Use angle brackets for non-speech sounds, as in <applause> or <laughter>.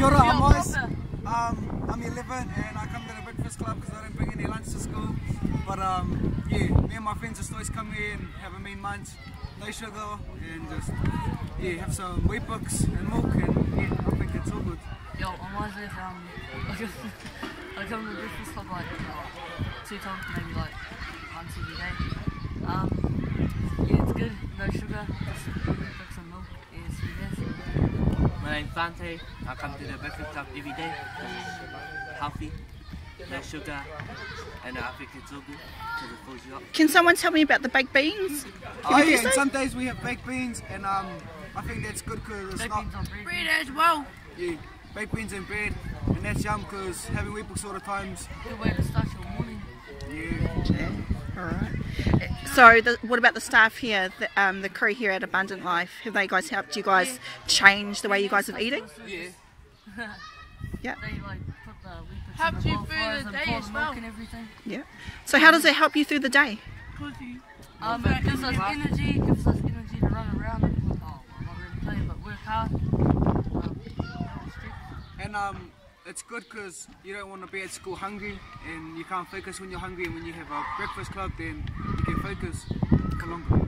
Kia ora, I'm Oz. Um, I'm 11 and I come to the breakfast club because I don't bring any lunch to school. But um, yeah, me and my friends just always come here and have a mean lunch, no sugar, and just yeah, have some Weet-Bix and milk, and yeah, I think it's all good. Yo, I'm Isaac. Um, <laughs> I come to the breakfast club like two times, maybe like once every day. Um, yeah, it's good. No sugar, just books and milk. Yeah, it's the best. My name's Fante. I come to the breakfast club every day. Healthy, no sugar, and I think it's all good because it fills you up. Can someone tell me about the baked beans? Oh yeah, and so? some days we have baked beans, and um, I think that's good because it's Baked not beans on bread. Bread as well. yeah, baked beans and bread, and that's yum because having Weet-Bix all the times, Good way to start your morning. yeah. All right. So, the, what about the staff here, the, um, the crew here at Abundant Life? Have they guys helped you guys change the way you guys are eating? Yeah. Yeah. They like put the Weet-Bix Helps in you through the day as well. and everything. Yeah. So, how does it help you through the day? Um, it gives us energy, gives us energy to run around. Oh, well, not really play, but work hard. Um, yeah, it's good. And um, it's good because you don't want to be at school hungry and you can't focus when you're hungry. And when you have a breakfast club, then you can focus for longer.